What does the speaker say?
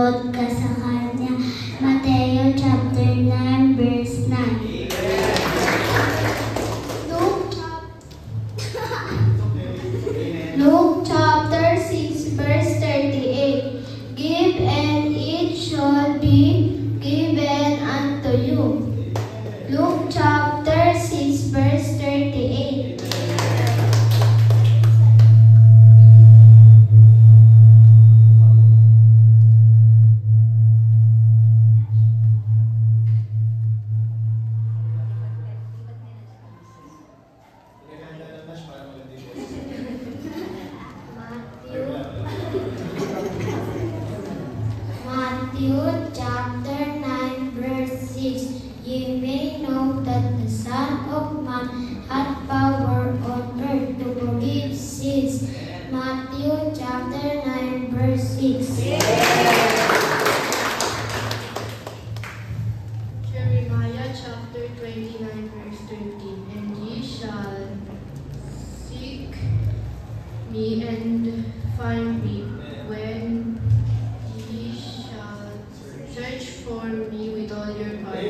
podcast. Matthew chapter 9 verse 6 Ye may know that the Son of Man hath power on earth to forgive sins. Matthew chapter 9 verse 6 Jeremiah chapter 29 verse 13 And ye shall seek me and find me when search for me with all your heart.